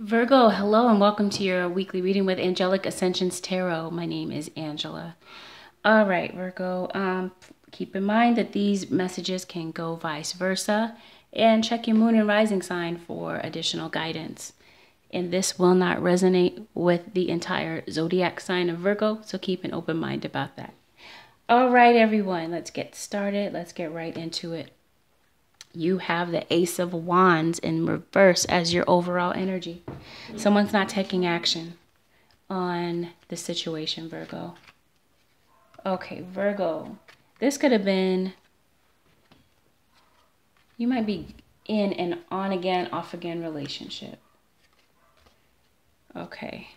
Virgo, hello and welcome to your weekly reading with Angelic Ascensions Tarot. My name is Angela. All right, Virgo, um, keep in mind that these messages can go vice versa and check your moon and rising sign for additional guidance. And this will not resonate with the entire zodiac sign of Virgo, so keep an open mind about that. All right, everyone, let's get started. Let's get right into it you have the Ace of Wands in reverse as your overall energy. Someone's not taking action on the situation, Virgo. Okay, Virgo. This could have been, you might be in an on again, off again relationship. Okay.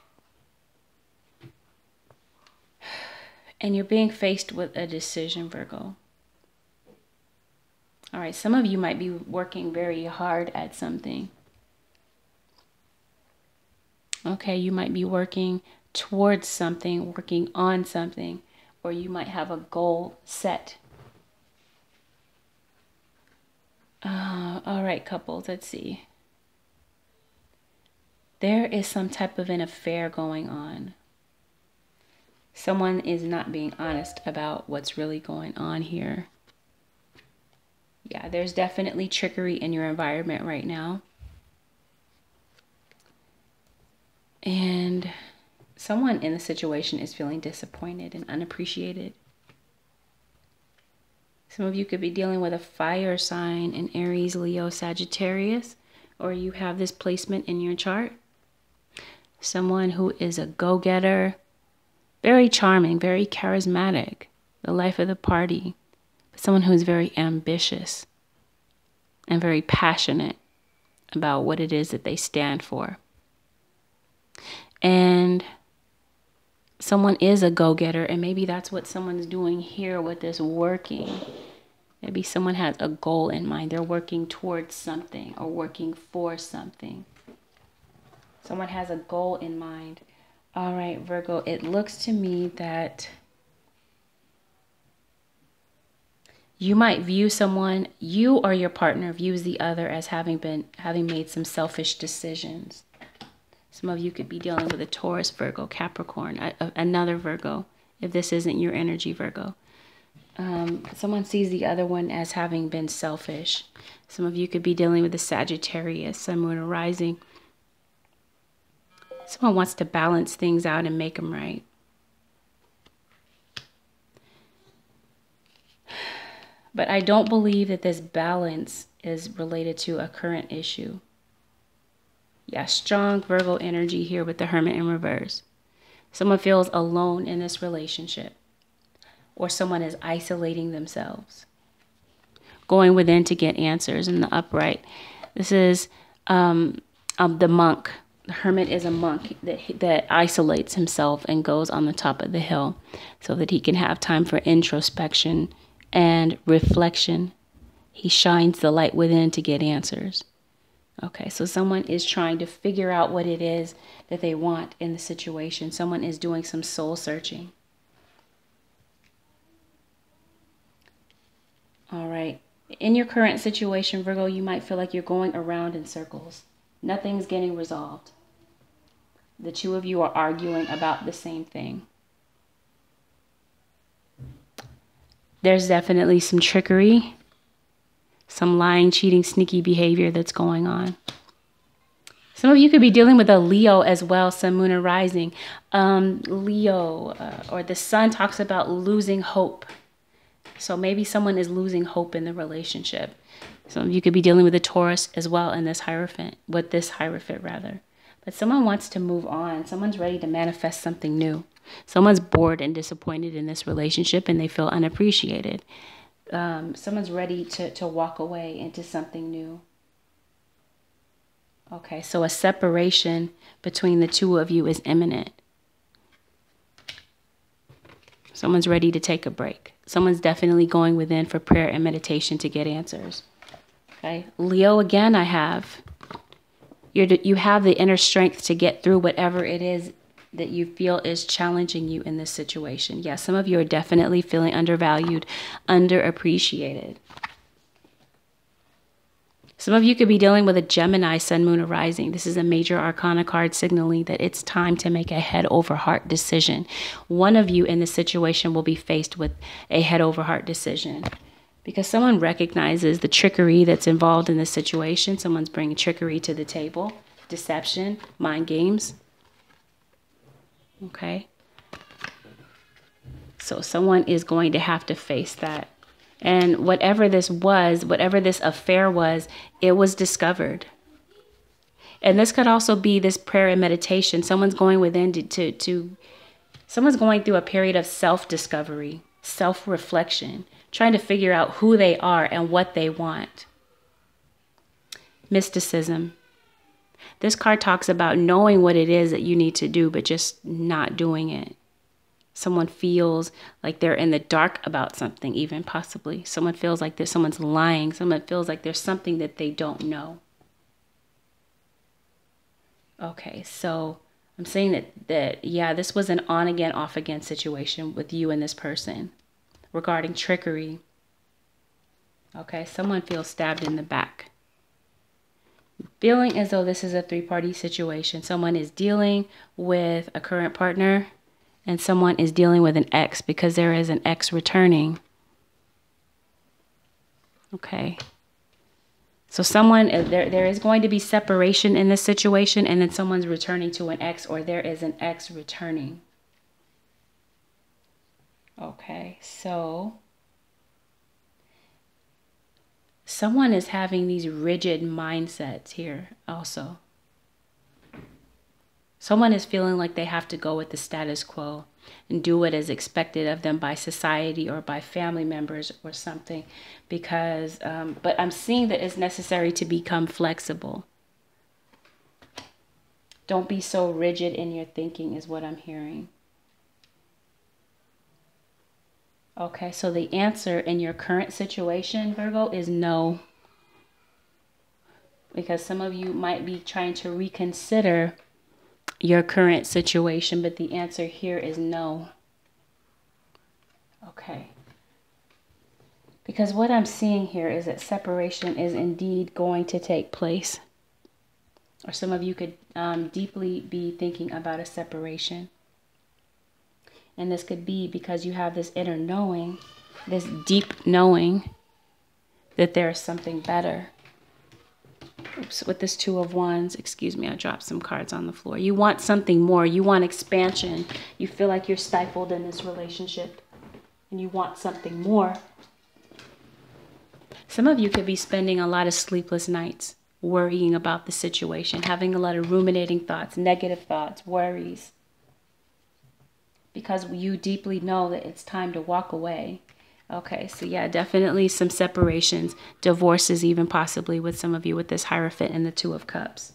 And you're being faced with a decision, Virgo. All right, some of you might be working very hard at something. Okay, you might be working towards something, working on something, or you might have a goal set. Uh, all right, couples, let's see. There is some type of an affair going on. Someone is not being honest about what's really going on here yeah, there's definitely trickery in your environment right now. And someone in the situation is feeling disappointed and unappreciated. Some of you could be dealing with a fire sign in Aries, Leo, Sagittarius, or you have this placement in your chart. Someone who is a go getter, very charming, very charismatic, the life of the party someone who is very ambitious and very passionate about what it is that they stand for. And someone is a go getter, and maybe that's what someone's doing here with this working. Maybe someone has a goal in mind. They're working towards something or working for something. Someone has a goal in mind. All right, Virgo, it looks to me that you might view someone you or your partner views the other as having been having made some selfish decisions. Some of you could be dealing with a taurus virgo capricorn a, a, another virgo if this isn't your energy virgo. Um, someone sees the other one as having been selfish. Some of you could be dealing with a sagittarius sun moon or rising. Someone wants to balance things out and make them right But I don't believe that this balance is related to a current issue. Yeah, strong Virgo energy here with the Hermit in reverse. Someone feels alone in this relationship, or someone is isolating themselves, going within to get answers in the upright. This is um, um, the monk. The hermit is a monk that, that isolates himself and goes on the top of the hill so that he can have time for introspection and reflection. He shines the light within to get answers. Okay, so someone is trying to figure out what it is that they want in the situation. Someone is doing some soul searching. All right. In your current situation, Virgo, you might feel like you're going around in circles. Nothing's getting resolved. The two of you are arguing about the same thing. There's definitely some trickery, some lying, cheating, sneaky behavior that's going on. Some of you could be dealing with a Leo as well, Sun, Moon, or Rising. Um, Leo uh, or the Sun talks about losing hope. So maybe someone is losing hope in the relationship. Some of you could be dealing with a Taurus as well in this Hierophant, with this Hierophant rather. But someone wants to move on. Someone's ready to manifest something new. Someone's bored and disappointed in this relationship and they feel unappreciated. Um, someone's ready to, to walk away into something new. Okay, so a separation between the two of you is imminent. Someone's ready to take a break. Someone's definitely going within for prayer and meditation to get answers. Okay, Leo again, I have. You're, you have the inner strength to get through whatever it is that you feel is challenging you in this situation. Yes, yeah, some of you are definitely feeling undervalued, underappreciated. Some of you could be dealing with a Gemini sun, moon, or rising. This is a major arcana card signaling that it's time to make a head over heart decision. One of you in this situation will be faced with a head over heart decision because someone recognizes the trickery that's involved in this situation. Someone's bringing trickery to the table, deception, mind games. Okay. So someone is going to have to face that. And whatever this was, whatever this affair was, it was discovered. And this could also be this prayer and meditation. Someone's going within to, to, to someone's going through a period of self discovery, self reflection, trying to figure out who they are and what they want. Mysticism. This card talks about knowing what it is that you need to do, but just not doing it. Someone feels like they're in the dark about something, even possibly. Someone feels like there's someone's lying. Someone feels like there's something that they don't know. Okay, so I'm saying that that yeah, this was an on again, off again situation with you and this person regarding trickery. Okay, someone feels stabbed in the back. Feeling as though this is a three party situation. Someone is dealing with a current partner and someone is dealing with an ex because there is an ex returning. Okay. So someone uh, there there is going to be separation in this situation and then someone's returning to an ex or there is an ex returning. Okay. So someone is having these rigid mindsets here also. Someone is feeling like they have to go with the status quo and do what is expected of them by society or by family members or something because um, but i'm seeing that it's necessary to become flexible don't be so rigid in your thinking is what i'm hearing okay so the answer in your current situation virgo is no because some of you might be trying to reconsider your current situation, but the answer here is no. Okay. Because what I'm seeing here is that separation is indeed going to take place. Or some of you could um, deeply be thinking about a separation. And this could be because you have this inner knowing, this deep knowing that there is something better oops, with this two of wands, excuse me, I dropped some cards on the floor. You want something more. You want expansion. You feel like you're stifled in this relationship and you want something more. Some of you could be spending a lot of sleepless nights worrying about the situation, having a lot of ruminating thoughts, negative thoughts, worries. Because you deeply know that it's time to walk away Okay, so yeah, definitely some separations, divorces, even possibly with some of you with this Hierophant and the Two of Cups.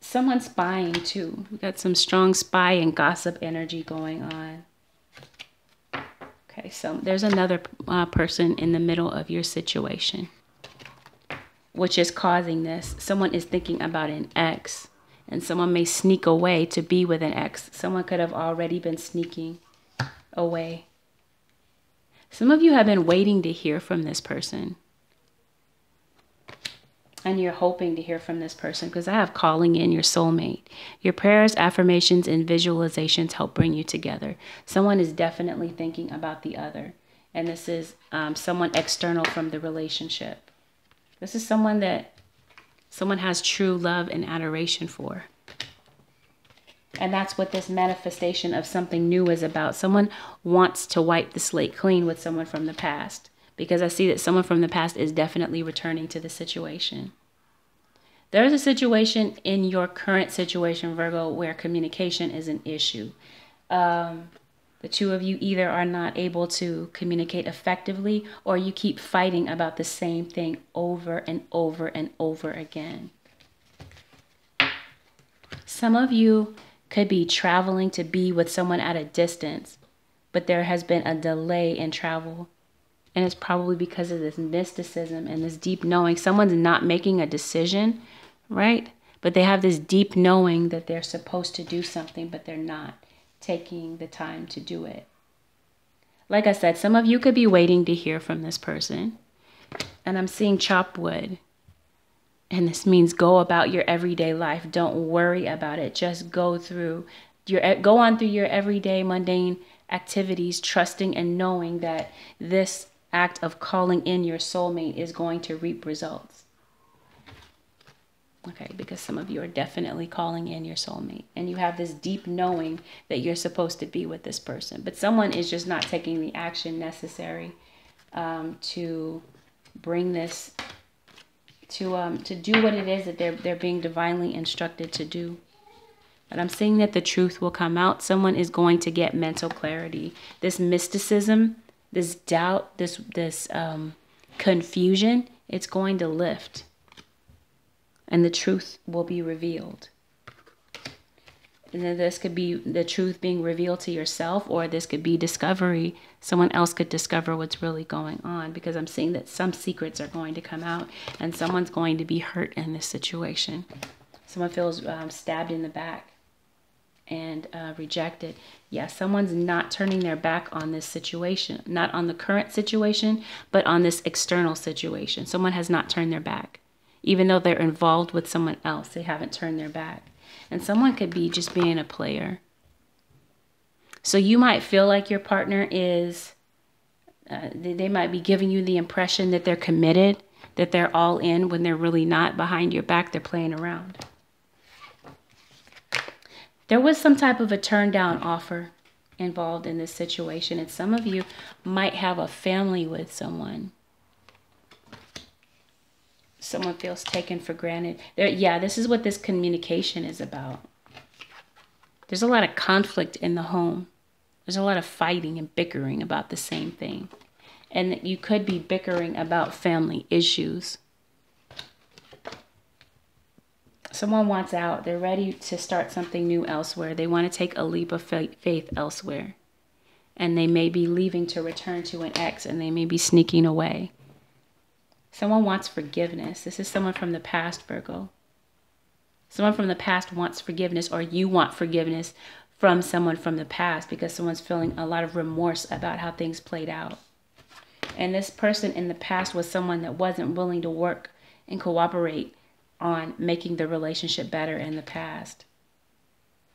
Someone spying too. We got some strong spy and gossip energy going on. Okay, so there's another uh, person in the middle of your situation, which is causing this. Someone is thinking about an ex, and someone may sneak away to be with an ex. Someone could have already been sneaking away some of you have been waiting to hear from this person. And you're hoping to hear from this person because I have calling in your soulmate. Your prayers, affirmations, and visualizations help bring you together. Someone is definitely thinking about the other. And this is um, someone external from the relationship. This is someone that someone has true love and adoration for. And that's what this manifestation of something new is about. Someone wants to wipe the slate clean with someone from the past because I see that someone from the past is definitely returning to the situation. There's a situation in your current situation, Virgo, where communication is an issue. Um, the two of you either are not able to communicate effectively or you keep fighting about the same thing over and over and over again. Some of you could be traveling to be with someone at a distance, but there has been a delay in travel. And it's probably because of this mysticism and this deep knowing. Someone's not making a decision, right? But they have this deep knowing that they're supposed to do something, but they're not taking the time to do it. Like I said, some of you could be waiting to hear from this person. And I'm seeing chop wood. And this means go about your everyday life. Don't worry about it. Just go through your go on through your everyday mundane activities, trusting and knowing that this act of calling in your soulmate is going to reap results. Okay, because some of you are definitely calling in your soulmate and you have this deep knowing that you're supposed to be with this person, but someone is just not taking the action necessary um, to bring this to um, to do what it is that they're they're being divinely instructed to do. But I'm seeing that the truth will come out. Someone is going to get mental clarity. This mysticism, this doubt, this this um, confusion, it's going to lift, and the truth will be revealed. And then this could be the truth being revealed to yourself, or this could be discovery. Someone else could discover what's really going on because I'm seeing that some secrets are going to come out and someone's going to be hurt in this situation. Someone feels um, stabbed in the back and uh, rejected. Yeah, someone's not turning their back on this situation, not on the current situation, but on this external situation. Someone has not turned their back. Even though they're involved with someone else, they haven't turned their back. And someone could be just being a player. So you might feel like your partner is, uh, they, might be giving you the impression that they're committed, that they're all in when they're really not. Behind your back, they're playing around. There was some type of a turn down offer involved in this situation, and some of you might have a family with someone someone feels taken for granted. There, yeah, this is what this communication is about. There's a lot of conflict in the home. There's a lot of fighting and bickering about the same thing. And you could be bickering about family issues. Someone wants out. They're ready to start something new elsewhere. They want to take a leap of faith elsewhere. And they may be leaving to return to an ex and they may be sneaking away. Someone wants forgiveness. This is someone from the past, Virgo. Someone from the past wants forgiveness, or you want forgiveness from someone from the past because someone's feeling a lot of remorse about how things played out. And this person in the past was someone that wasn't willing to work and cooperate on making the relationship better in the past.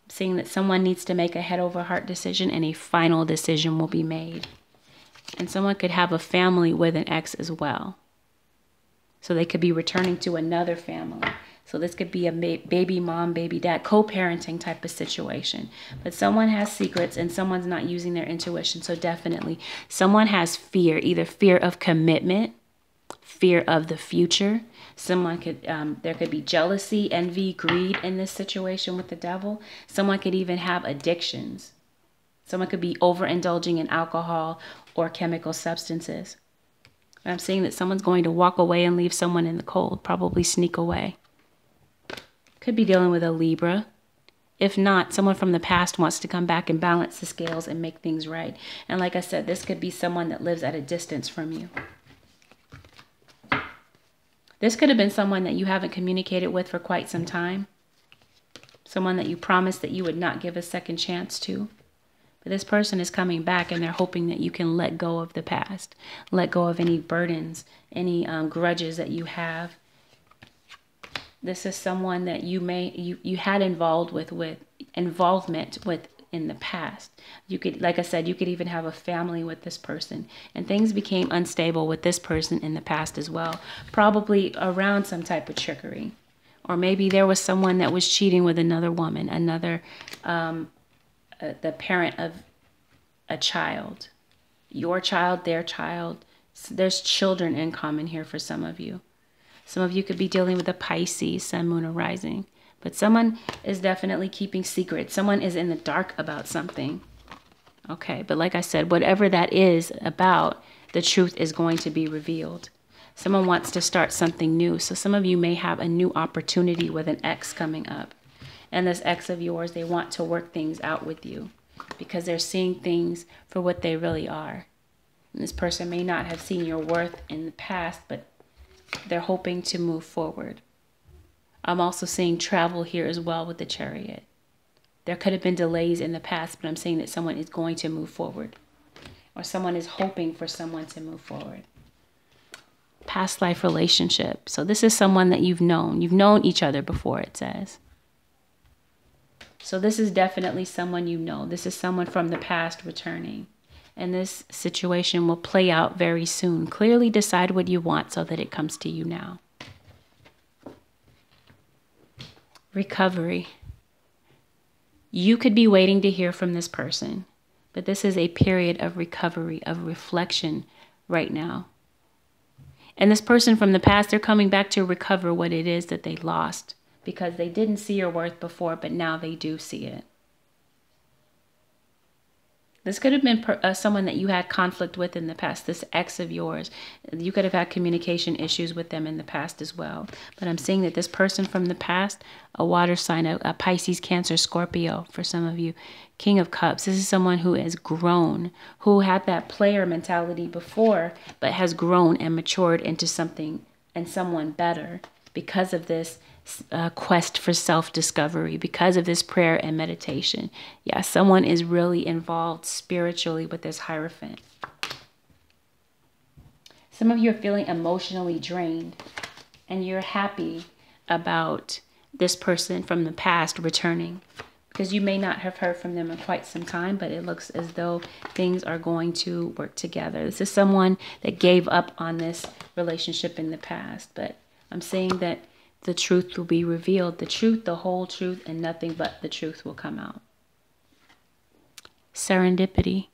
Seeing that someone needs to make a head over heart decision and a final decision will be made. And someone could have a family with an ex as well. So they could be returning to another family. So this could be a baby mom, baby dad, co-parenting type of situation. But someone has secrets and someone's not using their intuition. So definitely someone has fear, either fear of commitment, fear of the future. Someone could, um, there could be jealousy, envy, greed in this situation with the devil. Someone could even have addictions. Someone could be overindulging in alcohol or chemical substances. I'm seeing that someone's going to walk away and leave someone in the cold, probably sneak away. Could be dealing with a Libra. If not, someone from the past wants to come back and balance the scales and make things right. And like I said, this could be someone that lives at a distance from you. This could have been someone that you haven't communicated with for quite some time. Someone that you promised that you would not give a second chance to. But this person is coming back and they're hoping that you can let go of the past, let go of any burdens, any um, grudges that you have. This is someone that you may you, you had involved with with involvement with in the past. You could, like I said, you could even have a family with this person, and things became unstable with this person in the past as well, probably around some type of trickery. Or maybe there was someone that was cheating with another woman, another um, uh, the parent of a child, your child, their child. So there's children in common here for some of you. Some of you could be dealing with a Pisces, Sun, Moon, or Rising. But someone is definitely keeping secrets. Someone is in the dark about something. Okay, but like I said, whatever that is about, the truth is going to be revealed. Someone wants to start something new. So some of you may have a new opportunity with an ex coming up and this ex of yours, they want to work things out with you because they're seeing things for what they really are. And this person may not have seen your worth in the past, but they're hoping to move forward. I'm also seeing travel here as well with the chariot. There could have been delays in the past, but I'm saying that someone is going to move forward or someone is hoping for someone to move forward. past life relationship. So this is someone that you've known. You've known each other before, it says. So this is definitely someone you know. This is someone from the past returning. And this situation will play out very soon. Clearly decide what you want so that it comes to you now. Recovery. You could be waiting to hear from this person, but this is a period of recovery, of reflection right now. And this person from the past, they're coming back to recover what it is that they lost because they didn't see your worth before, but now they do see it. This could have been per, uh, someone that you had conflict with in the past, this ex of yours. You could have had communication issues with them in the past as well. But I'm seeing that this person from the past, a water sign, a, a Pisces, Cancer, Scorpio, for some of you, King of Cups. This is someone who has grown, who had that player mentality before, but has grown and matured into something and someone better because of this uh, quest for self discovery, because of this prayer and meditation. Yeah, someone is really involved spiritually with this Hierophant. Some of you are feeling emotionally drained and you're happy about this person from the past returning because you may not have heard from them in quite some time, but it looks as though things are going to work together. This is someone that gave up on this relationship in the past, but I'm saying that the truth will be revealed. The truth, the whole truth, and nothing but the truth will come out. Serendipity,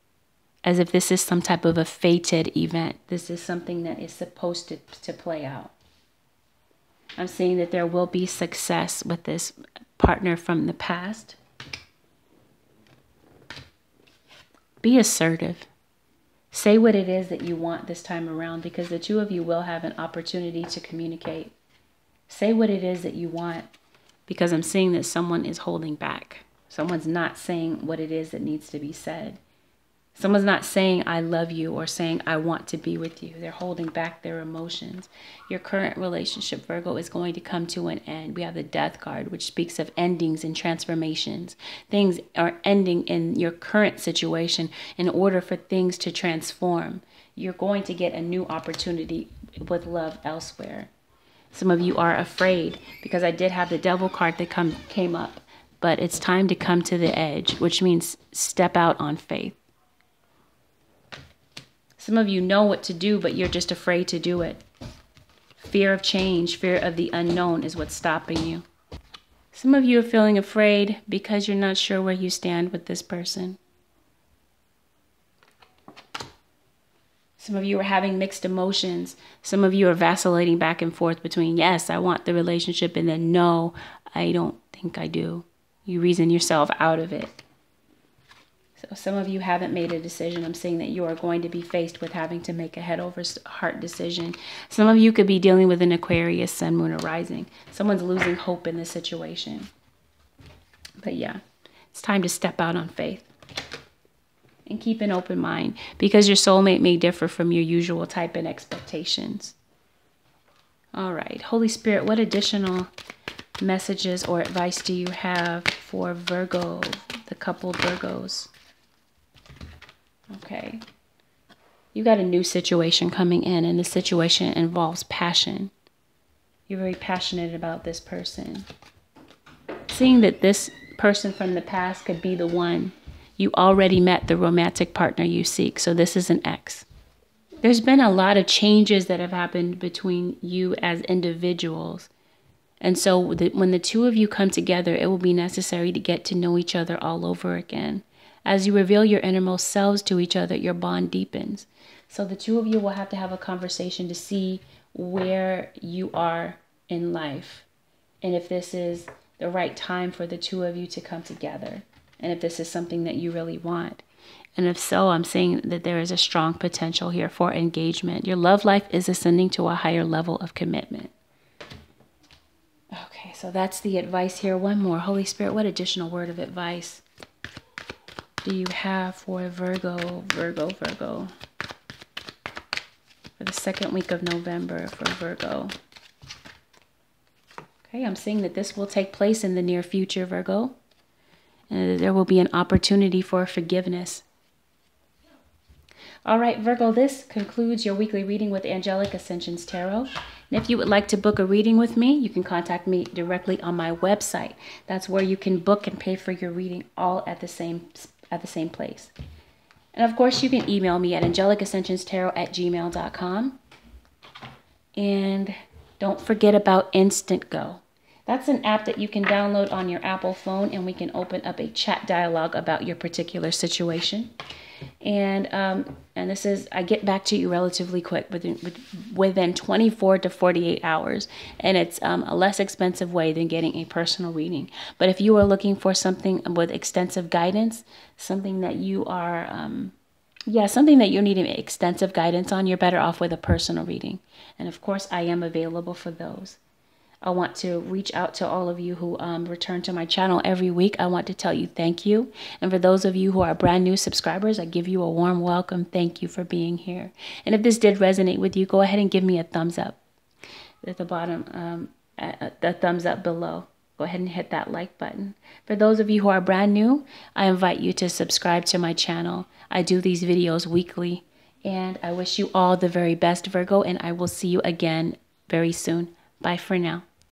as if this is some type of a fated event. This is something that is supposed to, to play out. I'm seeing that there will be success with this partner from the past. Be assertive. Say what it is that you want this time around because the two of you will have an opportunity to communicate. Say what it is that you want because I'm seeing that someone is holding back. Someone's not saying what it is that needs to be said. Someone's not saying, I love you or saying, I want to be with you. They're holding back their emotions. Your current relationship, Virgo, is going to come to an end. We have the death card, which speaks of endings and transformations. Things are ending in your current situation in order for things to transform. You're going to get a new opportunity with love elsewhere. Some of you are afraid because I did have the devil card that come came up. But it's time to come to the edge, which means step out on faith. Some of you know what to do, but you're just afraid to do it. Fear of change, fear of the unknown is what's stopping you. Some of you are feeling afraid because you're not sure where you stand with this person. Some of you are having mixed emotions. Some of you are vacillating back and forth between, yes, I want the relationship, and then, no, I don't think I do. You reason yourself out of it. So, some of you haven't made a decision. I'm saying that you are going to be faced with having to make a head over heart decision. Some of you could be dealing with an Aquarius, Sun, Moon, or Rising. Someone's losing hope in this situation. But yeah, it's time to step out on faith and keep an open mind because your soulmate may differ from your usual type and expectations. All right, Holy Spirit, what additional messages or advice do you have for Virgo, the couple Virgos? Okay. You got a new situation coming in, and the situation involves passion. You're very passionate about this person. Seeing that this person from the past could be the one you already met the romantic partner you seek. So this is an ex. There's been a lot of changes that have happened between you as individuals. And so the, when the two of you come together, it will be necessary to get to know each other all over again. As you reveal your innermost selves to each other, your bond deepens. So the two of you will have to have a conversation to see where you are in life and if this is the right time for the two of you to come together and if this is something that you really want. And if so, I'm saying that there is a strong potential here for engagement. Your love life is ascending to a higher level of commitment. Okay, so that's the advice here. One more. Holy Spirit, what additional word of advice do you have for Virgo, Virgo, Virgo? For the second week of November for Virgo. Okay, I'm seeing that this will take place in the near future, Virgo. Uh, there will be an opportunity for forgiveness. All right, Virgo, this concludes your weekly reading with Angelic Ascensions Tarot. And if you would like to book a reading with me, you can contact me directly on my website. That's where you can book and pay for your reading all at the same at the same place. And of course, you can email me at angelicascensionstarot at gmail.com. And don't forget About Instant Go. That's an app that you can download on your Apple phone, and we can open up a chat dialogue about your particular situation and um, and this is I get back to you relatively quick within within 24 to 48 hours, and it's um, a less expensive way than getting a personal reading. But if you are looking for something with extensive guidance, something that you are um, yeah, something that you're needing extensive guidance on, you're better off with a personal reading. And of course, I am available for those. I want to reach out to all of you who um, return to my channel every week. I want to tell you thank you. And for those of you who are brand new subscribers, I give you a warm welcome. Thank you for being here. And if this did resonate with you, go ahead and give me a thumbs up at the bottom, um, at the thumbs up below. Go ahead and hit that like button. For those of you who are brand new, I invite you to subscribe to my channel. I do these videos weekly. And I wish you all the very best, Virgo, and I will see you again very soon. Bye for now.